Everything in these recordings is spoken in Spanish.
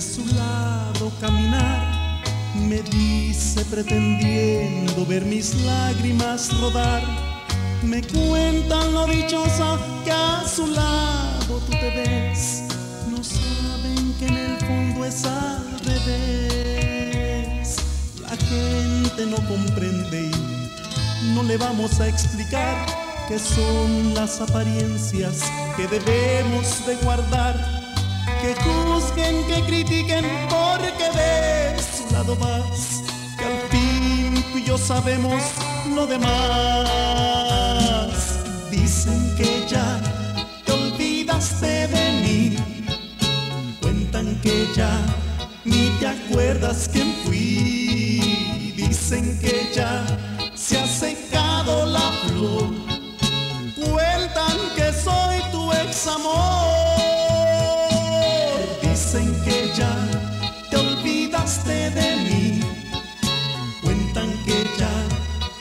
su lado caminar. Me dice pretendiendo ver mis lágrimas rodar. Me cuentan lo dichosa que a su lado tú te ves. No saben que en el fondo es al revés. La gente no comprende no le vamos a explicar que son las apariencias que debemos de guardar que juzguen, que critiquen, porque de su lado vas, que al fin tú y yo sabemos lo demás. Dicen que ya te olvidaste de mí, cuentan que ya ni te acuerdas quién fui. Dicen que ya de mí. Cuentan que ya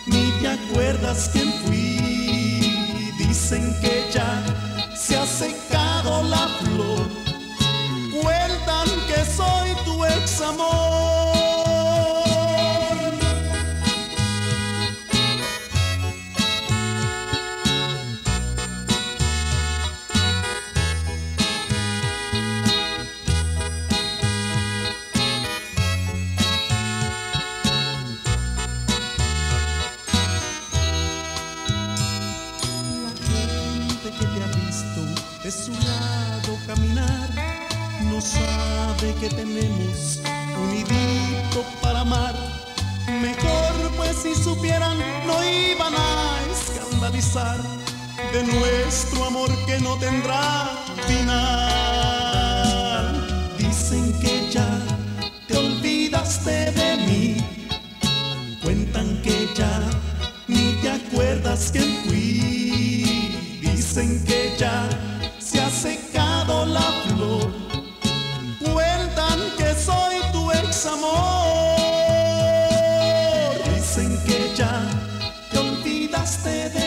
ni te acuerdas quién fui. Dicen que ya sabe que tenemos un hidito para amar. Mejor pues si supieran no iban a escandalizar de nuestro amor que no tendrá final. Dicen que ya te olvidaste de mí, cuentan que ya ni te acuerdas que que ya te olvidaste de